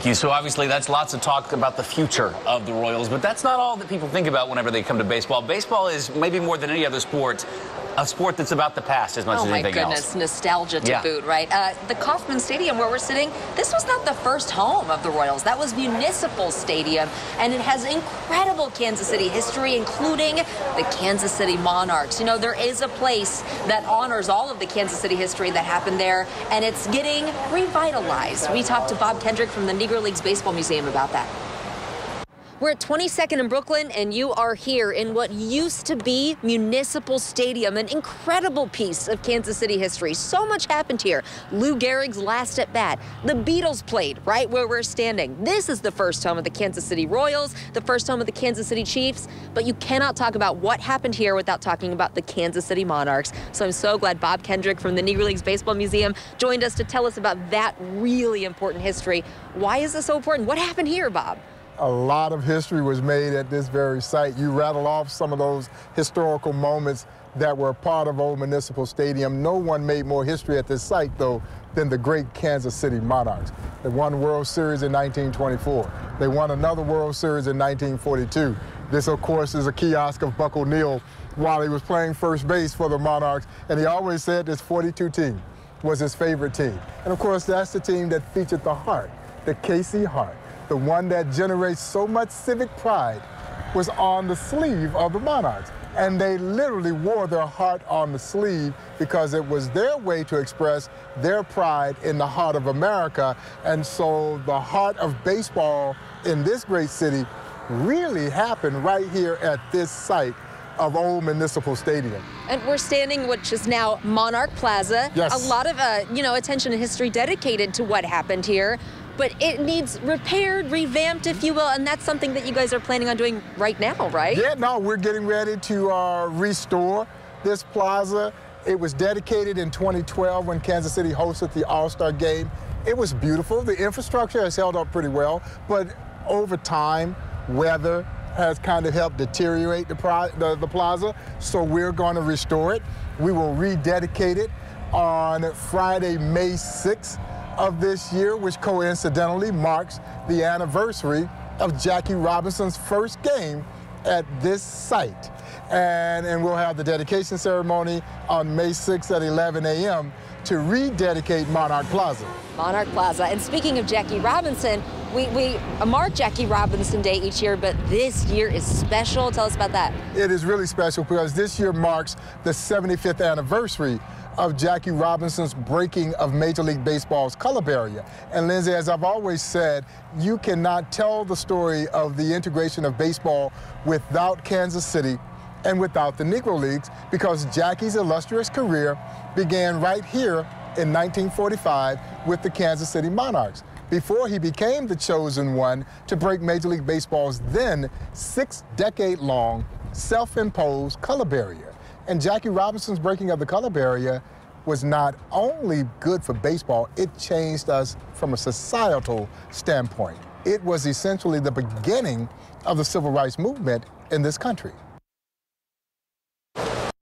Thank you. So obviously that's lots of talk about the future of the Royals, but that's not all that people think about whenever they come to baseball. Baseball is maybe more than any other sport a sport that's about the past as much oh as anything else. Oh my goodness, nostalgia to yeah. boot, right? Uh, the Kauffman Stadium where we're sitting, this was not the first home of the Royals. That was Municipal Stadium, and it has incredible Kansas City history, including the Kansas City Monarchs. You know, there is a place that honors all of the Kansas City history that happened there, and it's getting revitalized. We talked to Bob Kendrick from the Negro Leagues Baseball Museum about that. We're at 22nd in Brooklyn, and you are here in what used to be Municipal Stadium, an incredible piece of Kansas City history. So much happened here. Lou Gehrig's last at bat. The Beatles played right where we're standing. This is the first home of the Kansas City Royals, the first home of the Kansas City Chiefs. But you cannot talk about what happened here without talking about the Kansas City Monarchs. So I'm so glad Bob Kendrick from the Negro Leagues Baseball Museum joined us to tell us about that really important history. Why is this so important? What happened here, Bob? A lot of history was made at this very site. You rattle off some of those historical moments that were part of Old Municipal Stadium. No one made more history at this site, though, than the great Kansas City Monarchs. They won World Series in 1924. They won another World Series in 1942. This, of course, is a kiosk of Buck O'Neil while he was playing first base for the Monarchs, and he always said this 42 team was his favorite team. And, of course, that's the team that featured the heart, the KC Heart the one that generates so much civic pride, was on the sleeve of the Monarchs. And they literally wore their heart on the sleeve because it was their way to express their pride in the heart of America. And so the heart of baseball in this great city really happened right here at this site of Old Municipal Stadium. And we're standing, which is now Monarch Plaza. Yes. A lot of, uh, you know, attention and history dedicated to what happened here but it needs repaired, revamped, if you will, and that's something that you guys are planning on doing right now, right? Yeah, no, we're getting ready to uh, restore this plaza. It was dedicated in 2012 when Kansas City hosted the All-Star game. It was beautiful. The infrastructure has held up pretty well, but over time, weather has kind of helped deteriorate the, the, the plaza, so we're going to restore it. We will rededicate it on Friday, May 6th of this year, which coincidentally marks the anniversary of Jackie Robinson's first game at this site. And, and we'll have the dedication ceremony on May 6th at 11 a.m. to rededicate Monarch Plaza. Monarch Plaza. And speaking of Jackie Robinson, we, we mark Jackie Robinson Day each year, but this year is special. Tell us about that. It is really special because this year marks the 75th anniversary of Jackie Robinson's breaking of Major League Baseball's color barrier. And Lindsay, as I've always said, you cannot tell the story of the integration of baseball without Kansas City and without the Negro Leagues because Jackie's illustrious career began right here in 1945 with the Kansas City Monarchs before he became the chosen one to break Major League Baseball's then six decade long self imposed color barrier. And Jackie Robinson's breaking of the color barrier was not only good for baseball, it changed us from a societal standpoint. It was essentially the beginning of the civil rights movement in this country.